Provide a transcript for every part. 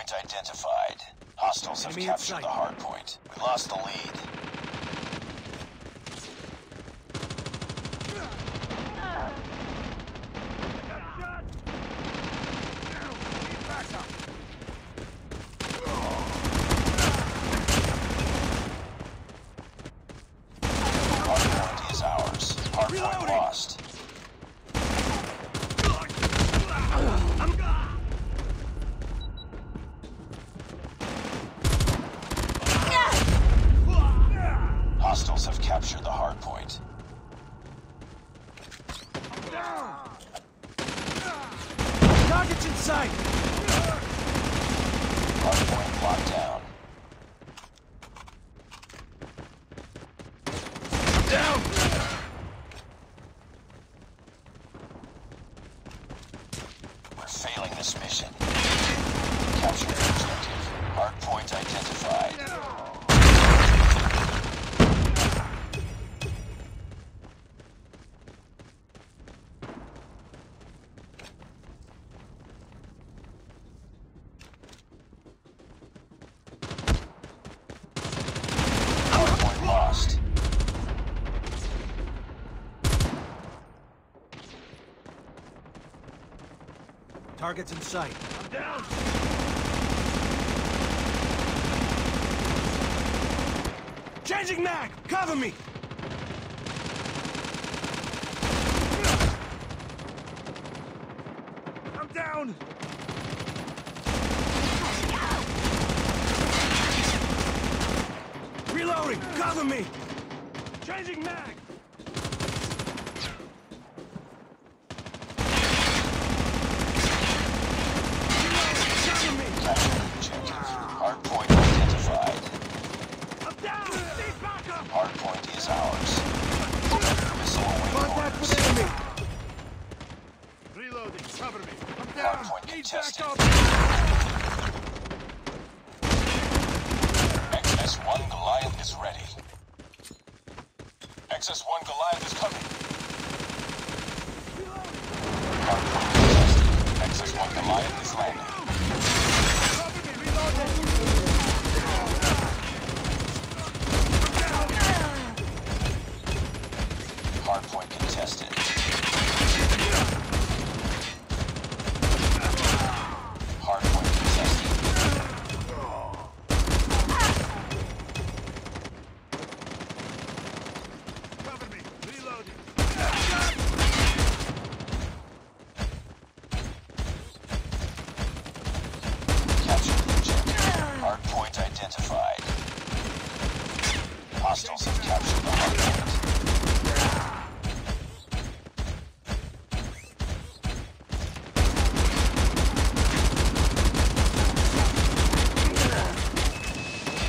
Hardpoint identified. Hostiles have Enemy captured the hardpoint. We lost the lead. Hardpoint is ours. Hardpoint lost. Hostiles the hardpoint. Targets in sight! Hardpoint locked down. Down! We're failing this mission. Capture the objective. Hardpoint identified. Hardpoint lost. Targets in sight. I'm down! Changing mag! Cover me! I'm down! Reloading! Cover me! Changing mag! Cover me! Capture the objective. Hardpoint identified. I'm down! Need backup! Hardpoint is ours. Missile awaiting Contact orders. with enemy! Reloading. Cover me. I'm down. Hardpoint Need contested. XS-1 Goliath is ready. XS-1 Goliath is coming. Hardpoint contested. XS-1 Goliath is landing. Cover me. Reloading. Hardpoint contested. Hardpoint contested. Cover me. Reloading. Capture the objective. Hardpoint identified. Hostiles have captured the hardpoint.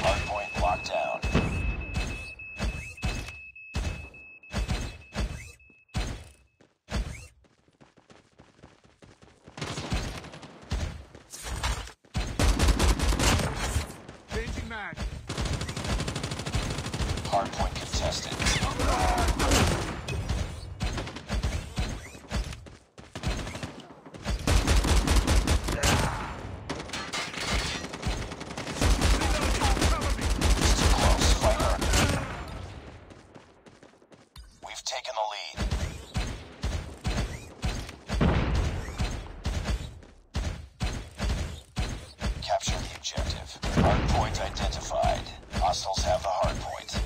Hardpoint locked down. Changing mag. Hardpoint contested. Cover me. It's too close. Fight harder. We've taken the lead. Capture the objective. Hardpoint identified. Hostiles have the hardpoint.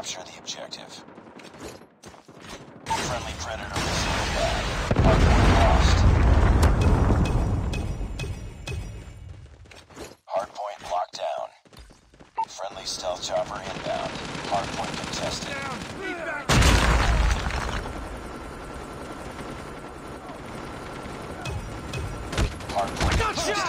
Capture the objective. Friendly Predator missile. Hardpoint lost. Hardpoint locked down. Friendly stealth chopper inbound. Hardpoint contested. Hardpoint contested.